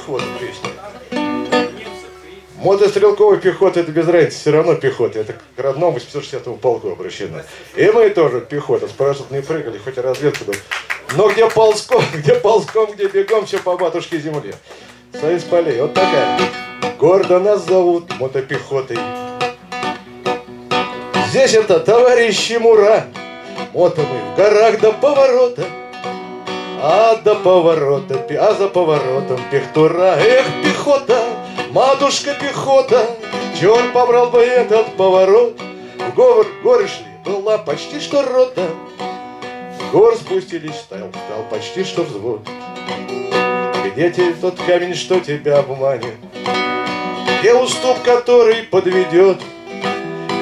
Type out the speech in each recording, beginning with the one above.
пехота вечная. Мода стрелковой пехоты, это без разницы, все равно пехота. Это к родному 860-му полку обращено. И мы тоже пехота, с парашютами прыгали, хоть и разведку. Был. Но где ползком, где ползком, где бегом, все по матушке земле. Союз полей, вот такая. Гордо нас зовут мотопехотой. Здесь это товарищи Мура. Мото мы в горах до поворота. А до поворота, а за поворотом пехтура. Эх, пехота, матушка пехота, Черт побрал бы этот поворот. В говор, горы шли, была почти что рота. С гор спустились, стал, стал почти что взвод. Где тебе тот камень, что тебя обманет? Где уступ, который подведет?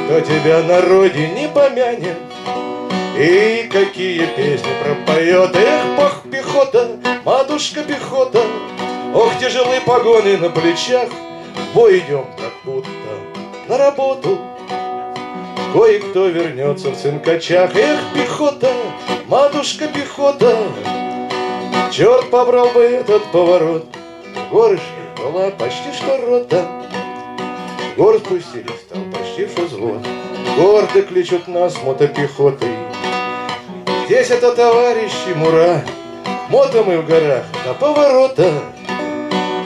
Кто тебя на родине помянет? И какие песни пропоет Эх, пах, пехота, матушка пехота. Ох, тяжелые погоны на плечах В бой идем, как будто на работу. Кое-кто вернется в цинкачах. Эх, пехота, матушка пехота. Черт побрал бы этот поворот. Горы шли, была почти что рота. Гор спустились, стал почти взвод Гордо кличут нас мотопехотой. Здесь это товарищи Мура, Мотом мы в горах до поворота,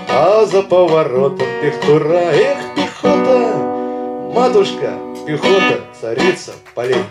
А за поворотом пехтура, эх, пехота, Матушка, пехота, царица полей.